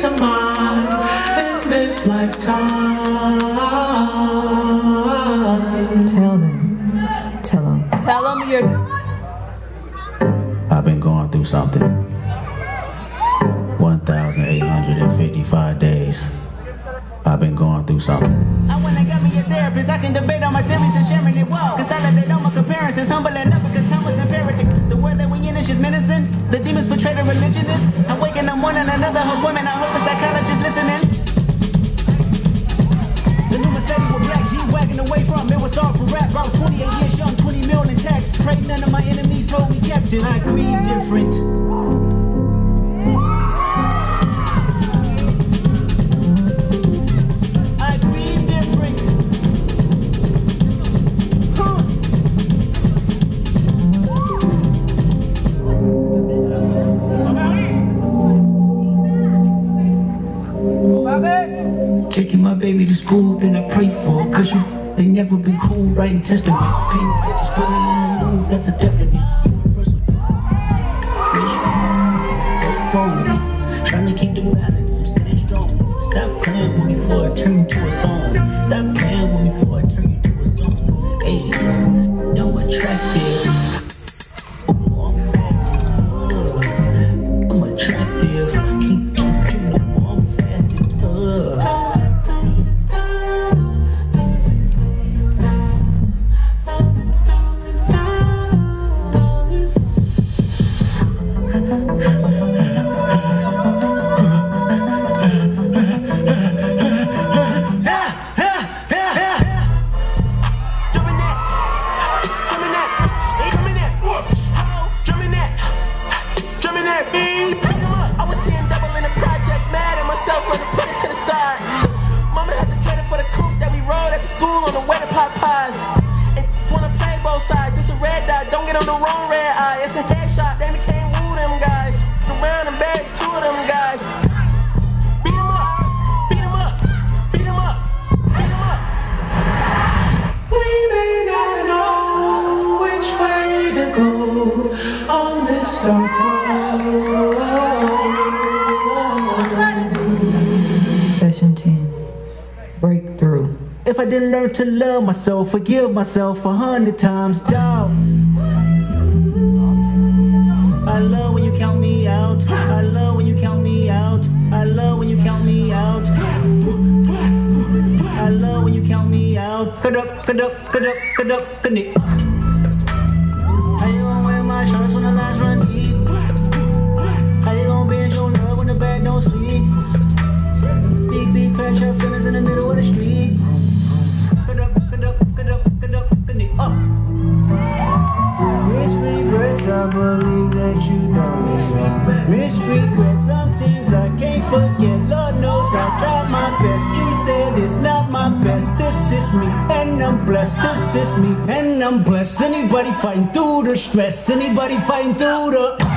peace of mind in this lifetime. Tell them. Tell them. Tell them you're. I've been going through something. 1,855 days. I've been going through something. I wanna get me a therapist. I can debate on my theories and sharing it well. Consolidate all my comparisons. Humble enough because time was imperative. The world that we in is just menacing. The demons portray the religionists. I'm waking up one and another appointment. Taking my baby to school, then I pray for Cause you, they never been cool, writing testament. Painting pictures, putting in the mood, that's a definite. Trying to keep the balance, I'm staying strong. Stop playing with me before I turn you to a. Stop playing with me before I turn you to a oh, I'm attractive. I'm attractive. Keep, fast. On the way. And wanna play both sides, it's a red dot, don't get on the wrong red eye. It's a headshot, they became woo them guys. Around and back, two of them guys. Beat 'em up, beat 'em up, beat 'em up, beat 'em up. We may not know which way to go on this dark road. Session 10. Breakthrough. If I didn't learn to love myself, forgive myself a hundred times, dog. I love when you count me out. I love when you count me out. I love when you count me out. I love when you count me out. Cut up, cut up, cut up, cut up, cut it. Wear my shorts when the lines run deep? How you gonna bend your love when the bed don't sleep? Big, big pressure, feelings in the middle of the street. Miss regrets, I believe that you don't miss me. Miss regrets, some things I can't forget. Lord knows I tried my best. You said it's not my best. This is me, and I'm blessed. This is me, and I'm blessed. Anybody fighting through the stress? Anybody fighting through the.